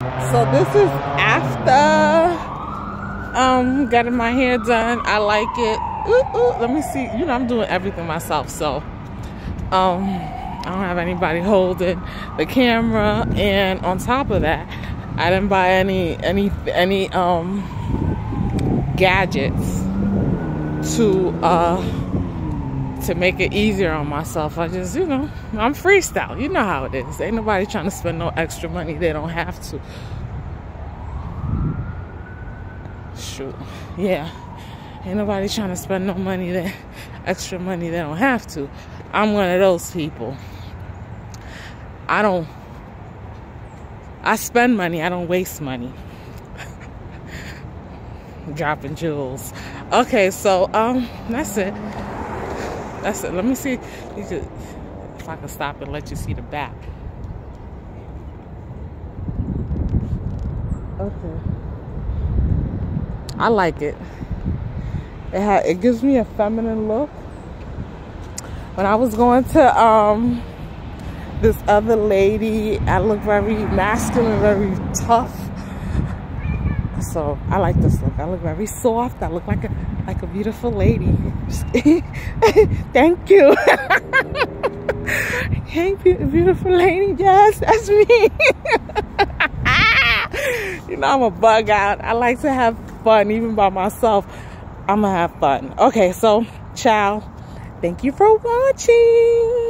So this is after um getting my hair done. I like it. Ooh, ooh, let me see. You know, I'm doing everything myself, so um I don't have anybody holding the camera and on top of that, I didn't buy any any any um gadgets to uh to make it easier on myself. I just, you know, I'm freestyle. You know how it is. Ain't nobody trying to spend no extra money they don't have to. Shoot. Yeah. Ain't nobody trying to spend no money that extra money they don't have to. I'm one of those people. I don't I spend money, I don't waste money. Dropping jewels. Okay, so um that's it. That's it. Let me see if I can stop and let you see the back. Okay. I like it. It ha- it gives me a feminine look. When I was going to um this other lady, I look very masculine, very tough. So I like this look. I look very soft. I look like a like a beautiful lady. Thank you. hey, beautiful lady. Yes, that's me. you know, I'm a bug out. I like to have fun, even by myself. I'm gonna have fun. Okay, so ciao. Thank you for watching.